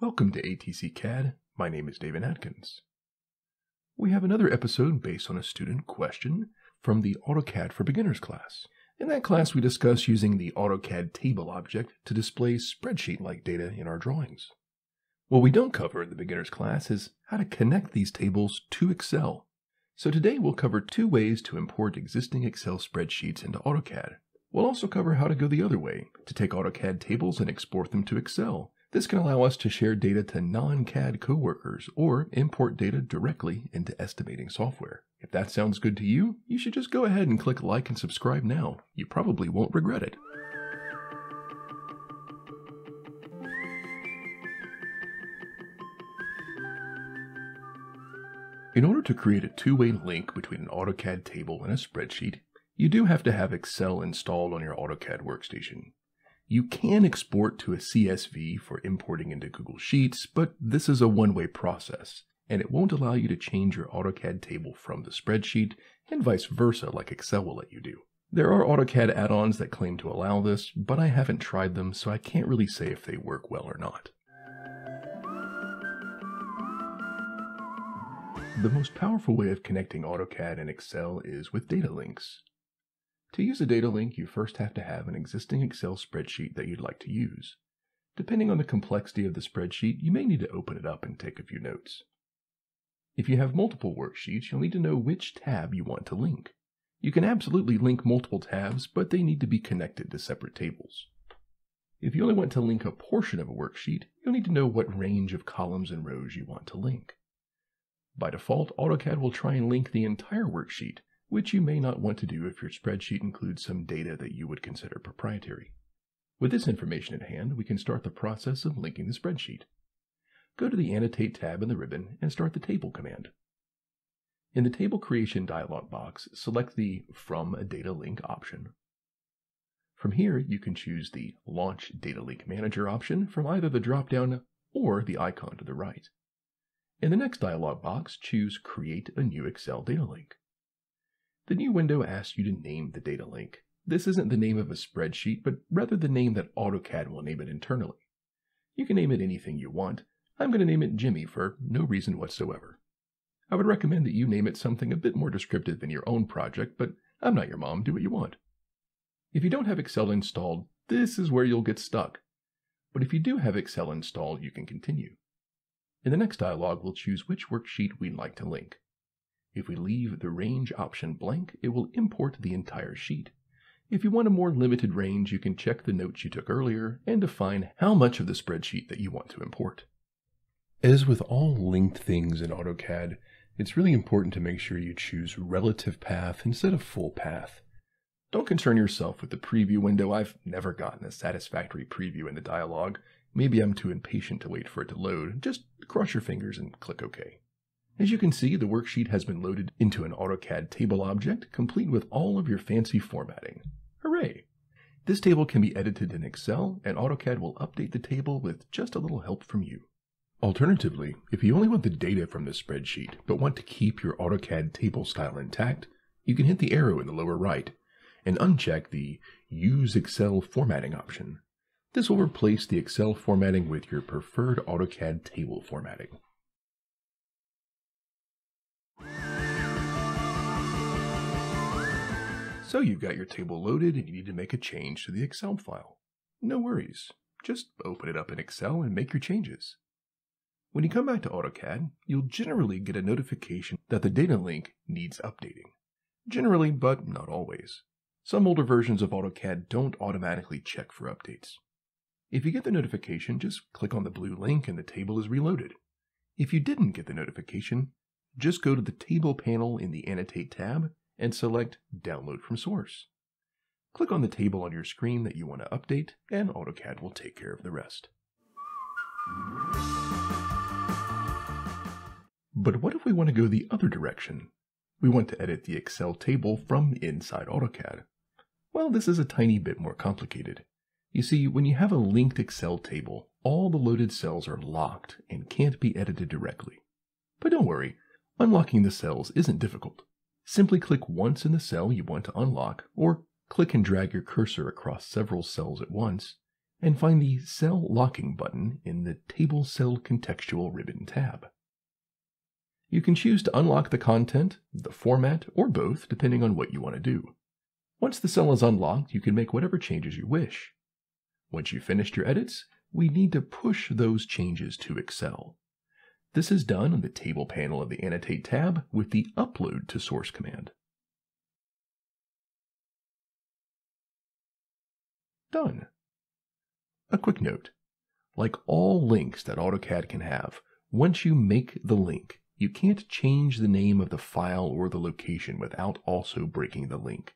Welcome to ATC CAD. My name is David Atkins. We have another episode based on a student question from the AutoCAD for Beginners class. In that class, we discuss using the AutoCAD table object to display spreadsheet-like data in our drawings. What we don't cover in the beginners class is how to connect these tables to Excel. So today we'll cover two ways to import existing Excel spreadsheets into AutoCAD. We'll also cover how to go the other way, to take AutoCAD tables and export them to Excel, this can allow us to share data to non-CAD coworkers or import data directly into estimating software. If that sounds good to you, you should just go ahead and click like and subscribe now. You probably won't regret it. In order to create a two-way link between an AutoCAD table and a spreadsheet, you do have to have Excel installed on your AutoCAD workstation. You can export to a CSV for importing into Google Sheets, but this is a one-way process, and it won't allow you to change your AutoCAD table from the spreadsheet, and vice versa like Excel will let you do. There are AutoCAD add-ons that claim to allow this, but I haven't tried them, so I can't really say if they work well or not. The most powerful way of connecting AutoCAD and Excel is with data links. To use a data link, you first have to have an existing Excel spreadsheet that you'd like to use. Depending on the complexity of the spreadsheet, you may need to open it up and take a few notes. If you have multiple worksheets, you'll need to know which tab you want to link. You can absolutely link multiple tabs, but they need to be connected to separate tables. If you only want to link a portion of a worksheet, you'll need to know what range of columns and rows you want to link. By default, AutoCAD will try and link the entire worksheet, which you may not want to do if your spreadsheet includes some data that you would consider proprietary. With this information at hand, we can start the process of linking the spreadsheet. Go to the Annotate tab in the ribbon and start the Table command. In the Table Creation dialog box, select the From a Data Link option. From here, you can choose the Launch Data Link Manager option from either the drop-down or the icon to the right. In the next dialog box, choose Create a New Excel Data Link. The new window asks you to name the data link. This isn't the name of a spreadsheet, but rather the name that AutoCAD will name it internally. You can name it anything you want. I'm going to name it Jimmy for no reason whatsoever. I would recommend that you name it something a bit more descriptive than your own project, but I'm not your mom, do what you want. If you don't have Excel installed, this is where you'll get stuck. But if you do have Excel installed, you can continue. In the next dialog, we'll choose which worksheet we'd like to link. If we leave the range option blank, it will import the entire sheet. If you want a more limited range, you can check the notes you took earlier and define how much of the spreadsheet that you want to import. As with all linked things in AutoCAD, it's really important to make sure you choose relative path instead of full path. Don't concern yourself with the preview window. I've never gotten a satisfactory preview in the dialog. Maybe I'm too impatient to wait for it to load. Just cross your fingers and click OK. As you can see, the worksheet has been loaded into an AutoCAD table object, complete with all of your fancy formatting. Hooray! This table can be edited in Excel, and AutoCAD will update the table with just a little help from you. Alternatively, if you only want the data from the spreadsheet, but want to keep your AutoCAD table style intact, you can hit the arrow in the lower right and uncheck the Use Excel Formatting option. This will replace the Excel formatting with your preferred AutoCAD table formatting. So you've got your table loaded and you need to make a change to the Excel file. No worries. Just open it up in Excel and make your changes. When you come back to AutoCAD, you'll generally get a notification that the data link needs updating. Generally, but not always. Some older versions of AutoCAD don't automatically check for updates. If you get the notification, just click on the blue link and the table is reloaded. If you didn't get the notification, just go to the Table panel in the Annotate tab and select Download from Source. Click on the table on your screen that you want to update, and AutoCAD will take care of the rest. But what if we want to go the other direction? We want to edit the Excel table from inside AutoCAD. Well, this is a tiny bit more complicated. You see, when you have a linked Excel table, all the loaded cells are locked and can't be edited directly. But don't worry, unlocking the cells isn't difficult. Simply click once in the cell you want to unlock, or click and drag your cursor across several cells at once, and find the Cell Locking button in the Table Cell Contextual ribbon tab. You can choose to unlock the content, the format, or both, depending on what you want to do. Once the cell is unlocked, you can make whatever changes you wish. Once you've finished your edits, we need to push those changes to Excel. This is done on the Table panel of the Annotate tab with the Upload to Source command. Done. A quick note. Like all links that AutoCAD can have, once you make the link, you can't change the name of the file or the location without also breaking the link.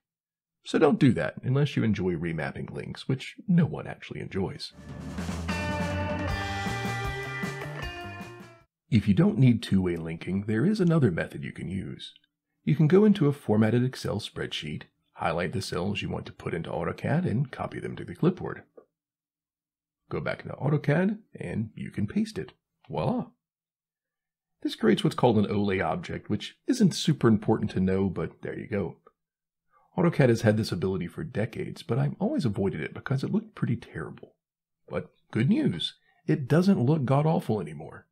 So don't do that unless you enjoy remapping links, which no one actually enjoys. If you don't need two-way linking, there is another method you can use. You can go into a formatted Excel spreadsheet, highlight the cells you want to put into AutoCAD, and copy them to the clipboard. Go back into AutoCAD, and you can paste it. Voila! This creates what's called an Ole object, which isn't super important to know, but there you go. AutoCAD has had this ability for decades, but I've always avoided it because it looked pretty terrible. But good news, it doesn't look god-awful anymore.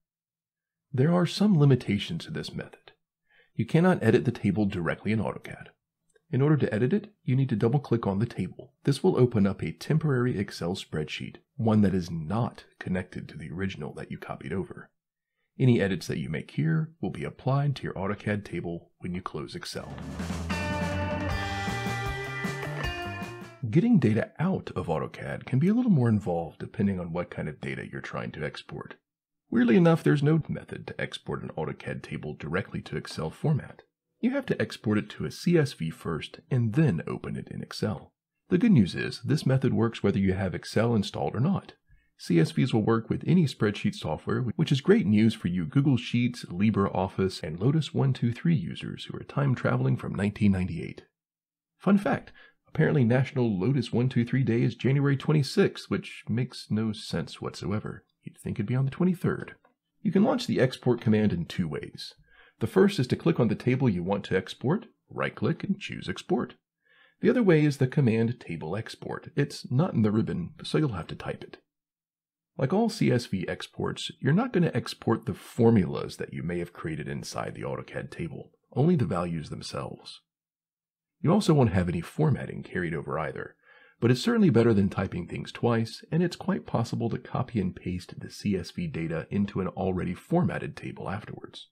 There are some limitations to this method. You cannot edit the table directly in AutoCAD. In order to edit it, you need to double click on the table. This will open up a temporary Excel spreadsheet, one that is not connected to the original that you copied over. Any edits that you make here will be applied to your AutoCAD table when you close Excel. Getting data out of AutoCAD can be a little more involved depending on what kind of data you're trying to export. Weirdly enough, there's no method to export an AutoCAD table directly to Excel format. You have to export it to a CSV first and then open it in Excel. The good news is, this method works whether you have Excel installed or not. CSVs will work with any spreadsheet software, which is great news for you Google Sheets, LibreOffice, and Lotus 123 users who are time traveling from 1998. Fun fact, apparently National Lotus 123 Day is January 26th, which makes no sense whatsoever. You'd think it'd be on the 23rd. You can launch the export command in two ways. The first is to click on the table you want to export, right-click, and choose Export. The other way is the command Table Export. It's not in the ribbon, so you'll have to type it. Like all CSV exports, you're not going to export the formulas that you may have created inside the AutoCAD table, only the values themselves. You also won't have any formatting carried over either, but it's certainly better than typing things twice, and it's quite possible to copy and paste the CSV data into an already formatted table afterwards.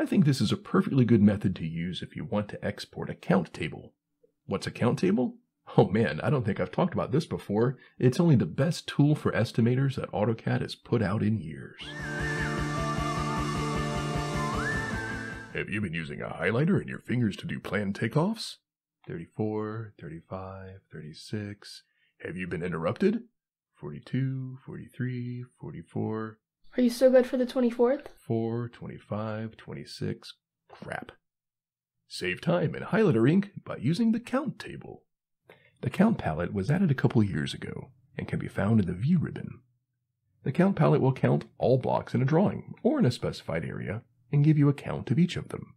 I think this is a perfectly good method to use if you want to export a count table. What's a count table? Oh man, I don't think I've talked about this before. It's only the best tool for estimators that AutoCAD has put out in years. Have you been using a highlighter in your fingers to do planned takeoffs? 34, 35, 36. Have you been interrupted? 42, 43, 44. Are you still good for the 24th? 4, 25, 26. Crap. Save time and highlighter ink by using the count table. The count palette was added a couple years ago and can be found in the View ribbon. The count palette will count all blocks in a drawing or in a specified area and give you a count of each of them.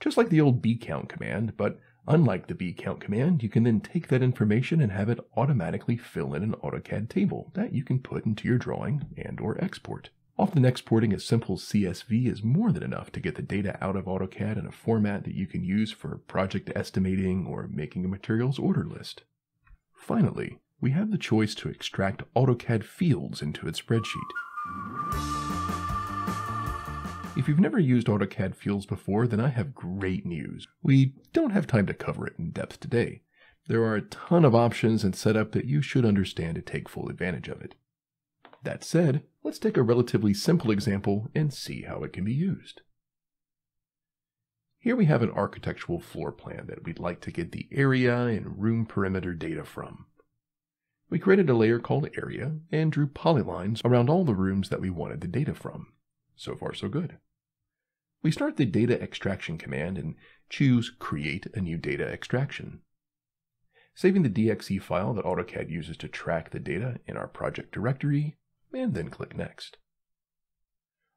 Just like the old bcount command, but Unlike the bcount command, you can then take that information and have it automatically fill in an AutoCAD table that you can put into your drawing and or export. Often exporting a simple CSV is more than enough to get the data out of AutoCAD in a format that you can use for project estimating or making a materials order list. Finally, we have the choice to extract AutoCAD fields into its spreadsheet. If you've never used AutoCAD fields before, then I have great news. We don't have time to cover it in depth today. There are a ton of options and setup that you should understand to take full advantage of it. That said, let's take a relatively simple example and see how it can be used. Here we have an architectural floor plan that we'd like to get the area and room perimeter data from. We created a layer called Area and drew polylines around all the rooms that we wanted the data from. So far so good. We start the data extraction command and choose Create a new data extraction. Saving the DXE file that AutoCAD uses to track the data in our project directory, and then click Next.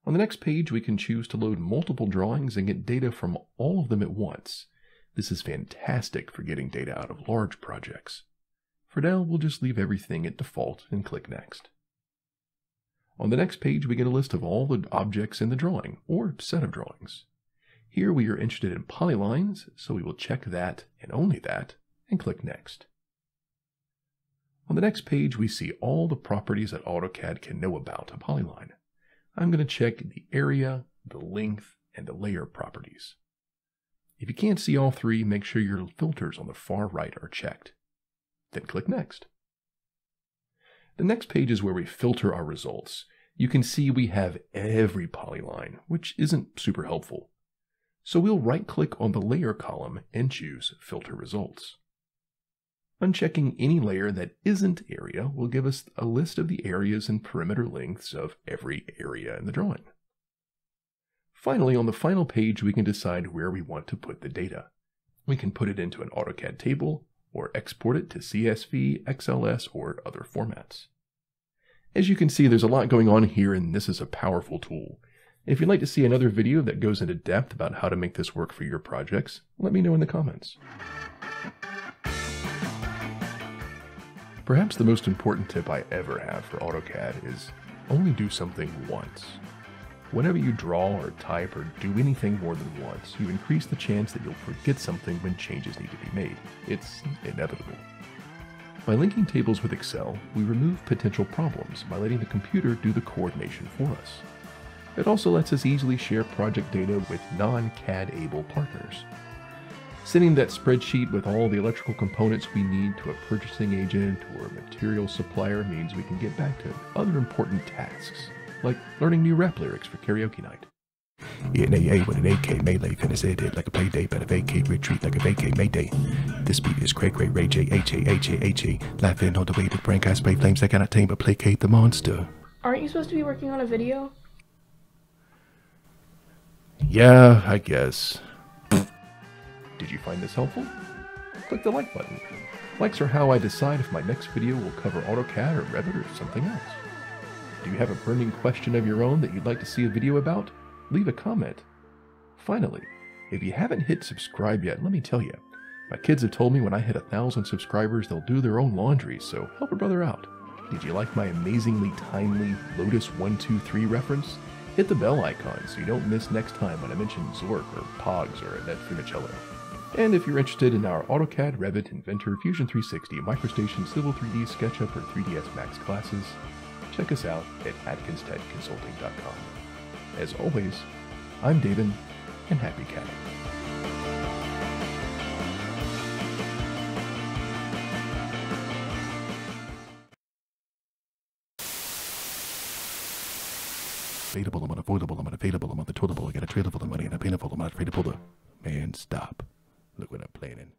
On the next page, we can choose to load multiple drawings and get data from all of them at once. This is fantastic for getting data out of large projects. For now, we'll just leave everything at default and click Next. On the next page, we get a list of all the objects in the drawing, or set of drawings. Here we are interested in polylines, so we will check that and only that, and click Next. On the next page, we see all the properties that AutoCAD can know about a polyline. I'm going to check the area, the length, and the layer properties. If you can't see all three, make sure your filters on the far right are checked. Then click Next. The next page is where we filter our results. You can see we have every polyline, which isn't super helpful. So we'll right-click on the Layer column and choose Filter Results. Unchecking any layer that isn't area will give us a list of the areas and perimeter lengths of every area in the drawing. Finally, on the final page, we can decide where we want to put the data. We can put it into an AutoCAD table, or export it to CSV, XLS, or other formats. As you can see, there's a lot going on here, and this is a powerful tool. If you'd like to see another video that goes into depth about how to make this work for your projects, let me know in the comments. Perhaps the most important tip I ever have for AutoCAD is only do something once. Whenever you draw or type or do anything more than once, you increase the chance that you'll forget something when changes need to be made. It's inevitable. By linking tables with Excel, we remove potential problems by letting the computer do the coordination for us. It also lets us easily share project data with non-CAD able partners. Sending that spreadsheet with all the electrical components we need to a purchasing agent or a material supplier means we can get back to other important tasks, like learning new rap lyrics for karaoke night. Yeah, an AA with an AK melee, finish it like a play day, but a vacate retreat like a vacate mayday. This beat is cray cray ray J H A H A H A, laughing all the way with brain gas spray flames that cannot tame but placate the monster. Aren't you supposed to be working on a video? Yeah, I guess. Did you find this helpful? Click the like button. Likes are how I decide if my next video will cover AutoCAD or Revit or something else. Do you have a burning question of your own that you'd like to see a video about? Leave a comment. Finally, if you haven't hit subscribe yet, let me tell you, my kids have told me when I hit a thousand subscribers, they'll do their own laundry, so help a brother out. Did you like my amazingly timely Lotus 123 reference? Hit the bell icon so you don't miss next time when I mention Zork or Pogs or Annette Funicello. And if you're interested in our AutoCAD, Revit, Inventor, Fusion 360, MicroStation, Civil 3D, SketchUp, or 3ds Max classes, check us out at atkinstechconsulting.com. As always, I'm David, and happy CADing. Available, I'm unavoidable, I'm unavailable, I'm unavailable, I got a full of money and a painful, I'm not afraid to pull the man stop. Look what I'm planning.